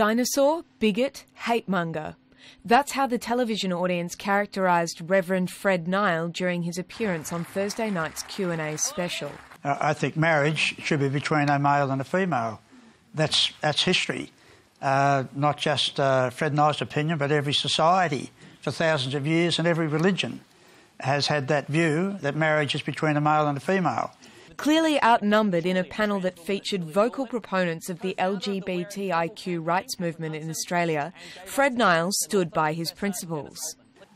Dinosaur, bigot, hate monger. That's how the television audience characterised Reverend Fred Nile during his appearance on Thursday night's Q&A special. Uh, I think marriage should be between a male and a female. That's, that's history. Uh, not just uh, Fred Nile's opinion, but every society for thousands of years and every religion has had that view that marriage is between a male and a female. Clearly outnumbered in a panel that featured vocal proponents of the LGBTIQ rights movement in Australia, Fred Niles stood by his principles.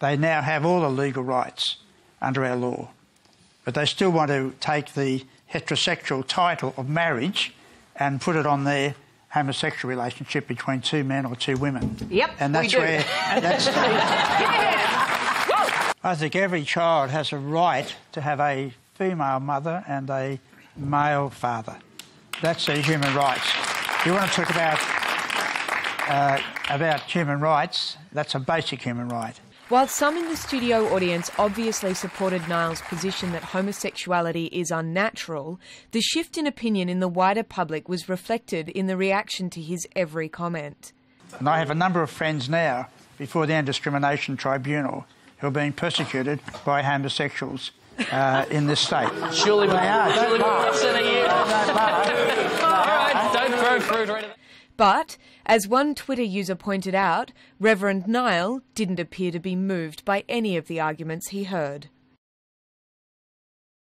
They now have all the legal rights under our law, but they still want to take the heterosexual title of marriage and put it on their homosexual relationship between two men or two women. Yep, and that's we do. where that's. I think every child has a right to have a female mother and a male father. That's their human rights. You want to talk about uh, about human rights? That's a basic human right. While some in the studio audience obviously supported Nile's position that homosexuality is unnatural, the shift in opinion in the wider public was reflected in the reaction to his every comment. And I have a number of friends now before the Anti Discrimination Tribunal who are being persecuted by homosexuals uh, in this state. Surely they are. Surely Don't laugh. All right, don't throw fruit or anything. But, as one Twitter user pointed out, Reverend Nile didn't appear to be moved by any of the arguments he heard.